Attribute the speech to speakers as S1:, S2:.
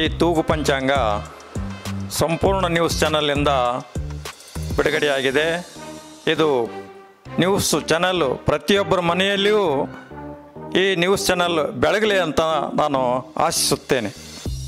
S1: ಈ ತೂಗು ಪಂಚಾಂಗ ಸಂಪೂರ್ಣ ನ್ಯೂಸ್ ಚಾನಲ್ನಿಂದ ಬಿಡುಗಡೆಯಾಗಿದೆ. ಇದು ನ್ಯೂಸ್ ಚಾನಲ್ ಪ್ರತಿಯೊಬ್ಬರ ಮನೆಯಲ್ಲಿಯೂ ಈ ನ್ಯೂಸ್ ಚಾನಲ್ ಬೆಳಗಲಿ ಅಂತ ನಾನು ಆಶಿಸುತ್ತೇನೆ.